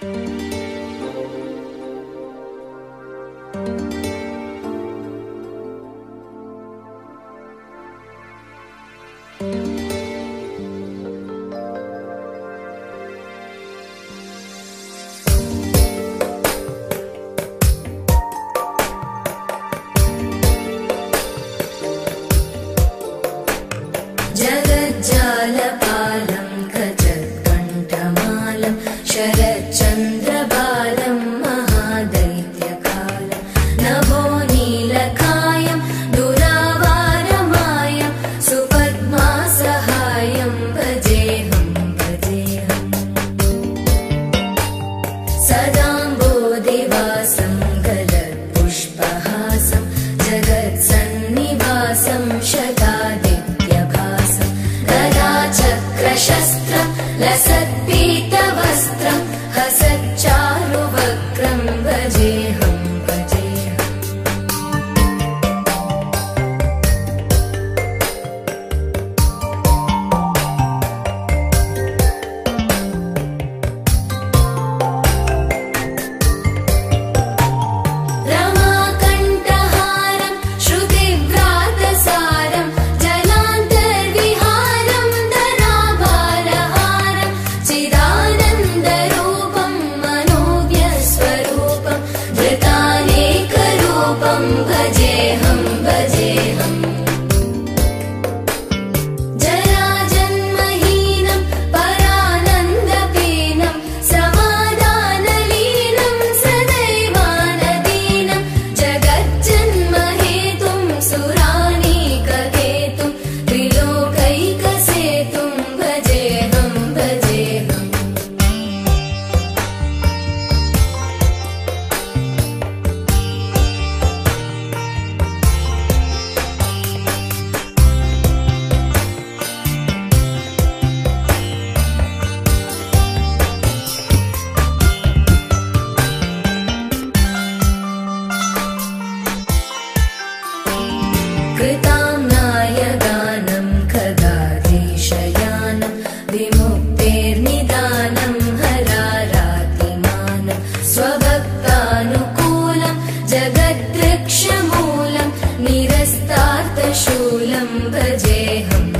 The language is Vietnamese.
thank you बजे हम बजे शूलं भजेऽहम्